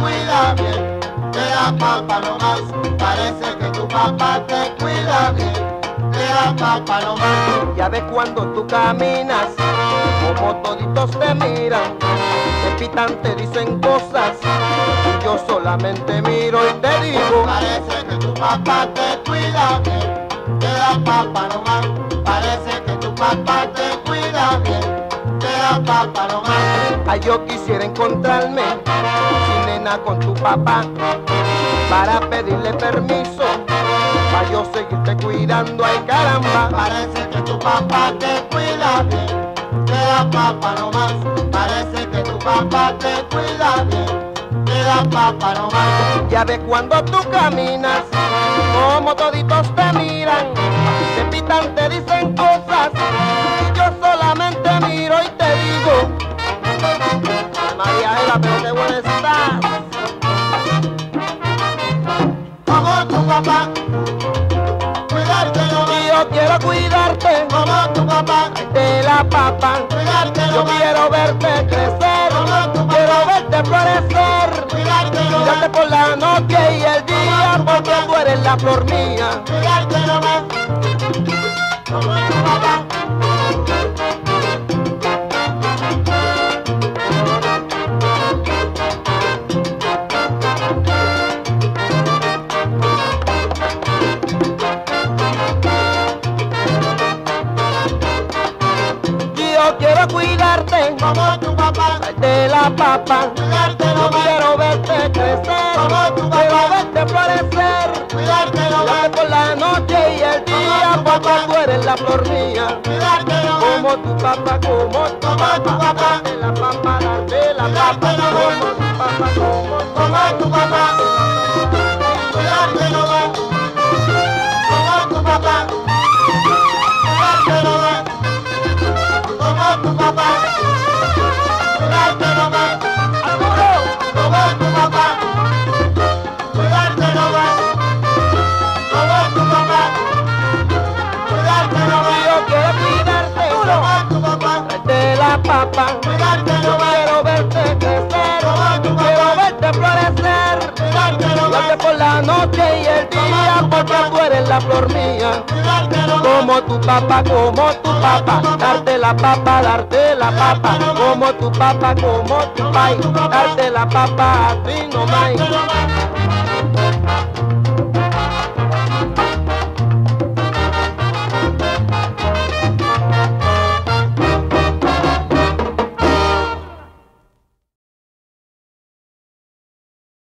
cuida bien, te da papa nomás, parece que tu papá te cuida bien, te da papa nomás. Ya ves cuando tú caminas, como toditos te miran, te pitan, te dicen cosas, y yo solamente miro y te digo, Parece que tu papá te cuida bien, te da papa nomás, parece que tu papá te cuida bien, te da papa nomás. Ay yo quisiera encontrarme, sin nena con tu papá, para pedirle permiso, para yo seguirte cuidando, ay caramba. Parece que tu papá te cuida bien, te da papa nomás. Parece que tu papá te cuida bien, te da papa nomás. Ya ves cuando tú caminas, como toditos te miran, te pitan, te dicen estás. Como tu papá, cuidarte Y nomás. yo quiero cuidarte Como tu papá, de la papa, cuidarte yo quiero verte crecer, quiero verte florecer, Cuidarte cuidarte por la noche y el día, porque tú eres la flor mía. Cuidarte nomás. Como tu papá. Quiero cuidarte Como tu papá, de la papa. cuidarte nomás. quiero verte crecer, Como tu quiero papá. verte florecer, Cuidarte nomás. por la noche y el día, porque tú eres la flor mía. Cuidarte nomás. Como tu papá, como tu Como tu papá, papá. darte la papa, darte la papa, como tu papá, como Como tu papá, papa. Yo quiero verte crecer, quiero verte florecer. Nomás. por la noche y el día, porque tú eres la flor mía. Como tu papá, como tu papá, darte la papa, darte la papa, como tu papá, como tu pai, darte la papa a ti no más.